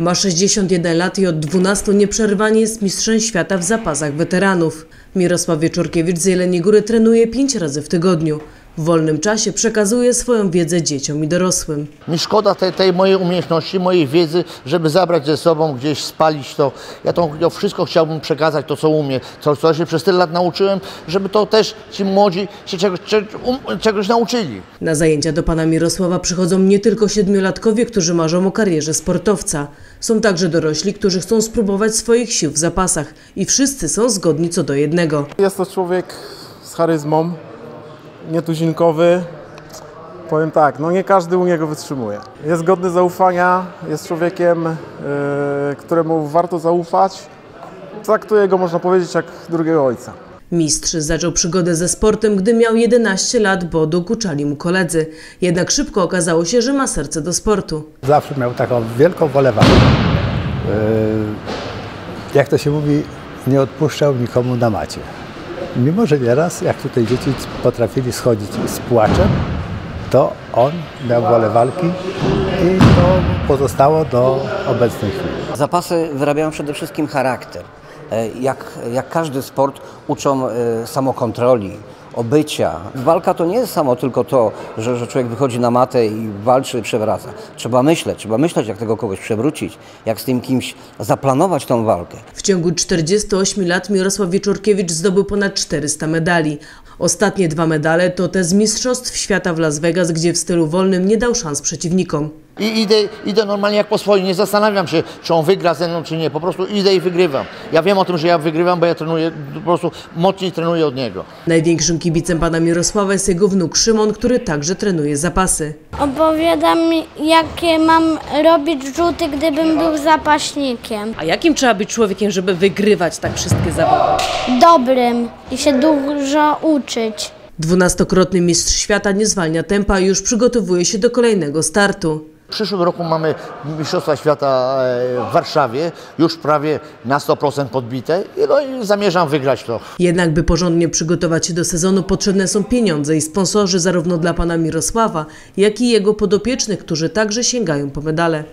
Ma 61 lat i od 12 nieprzerwanie jest mistrzem świata w zapasach weteranów. Mirosław Wieczorkiewicz z Jeleniej Góry trenuje 5 razy w tygodniu. W wolnym czasie przekazuje swoją wiedzę dzieciom i dorosłym. Mi szkoda tej, tej mojej umiejętności, mojej wiedzy, żeby zabrać ze sobą, gdzieś spalić to. Ja to, to wszystko chciałbym przekazać, to co umiem, co, co się przez tyle lat nauczyłem, żeby to też ci młodzi się czegoś, cze- um, czegoś nauczyli. Na zajęcia do pana Mirosława przychodzą nie tylko siedmiolatkowie, którzy marzą o karierze sportowca. Są także dorośli, którzy chcą spróbować swoich sił w zapasach i wszyscy są zgodni co do jednego. Jest to człowiek z charyzmą, nietuzinkowy. Powiem tak, no nie każdy u niego wytrzymuje. Jest godny zaufania, jest człowiekiem, yy, któremu warto zaufać. Traktuje go, można powiedzieć, jak drugiego ojca. Mistrz zaczął przygodę ze sportem, gdy miał 11 lat, bo dokuczali mu koledzy. Jednak szybko okazało się, że ma serce do sportu. Zawsze miał taką wielką wolę. Yy, Jak to się mówi, nie odpuszczał nikomu na macie. Mimo, że nieraz, jak tutaj dzieci potrafili schodzić z płaczem, to on miał wolę walki i to pozostało do obecnej chwili. Zapasy wyrabiają przede wszystkim charakter. E, Jak, jak każdy sport uczą e, samokontroli, obycia. Walka to nie jest samo tylko to, że, że człowiek wychodzi na matę i walczy, przewraca. Trzeba myśleć, trzeba myśleć, jak tego kogoś przewrócić, jak z tym kimś zaplanować tą walkę. W ciągu 48 lat Mirosław Wieczorkiewicz zdobył ponad 400 medali. Ostatnie dwa medale to te z Mistrzostw Świata w Las Vegas, gdzie w stylu wolnym nie dał szans przeciwnikom. I idę, idę normalnie jak po swoim, nie zastanawiam się, czy on wygra ze mną, czy nie. Po prostu idę i wygrywam. Ja wiem o tym, że ja wygrywam, bo ja trenuję, po prostu mocniej trenuję od niego. Największym kibicem pana Mirosława jest jego wnuk Szymon, który także trenuje zapasy. Opowiada mi, jakie mam robić rzuty, gdybym był zapaśnikiem. A jakim trzeba być człowiekiem, żeby wygrywać tak wszystkie zawody? Dobrym i się dużo uczyć. Dwunastokrotny mistrz świata nie zwalnia tempa i już przygotowuje się do kolejnego startu. Przyszłym roku mamy Mistrzostwa Świata e, w Warszawie, już prawie na 100% podbite no, i zamierzam wygrać to. Jednak by porządnie przygotować się do sezonu potrzebne są pieniądze i sponsorzy zarówno dla pana Mirosława, jak i jego podopiecznych, którzy także sięgają po medale.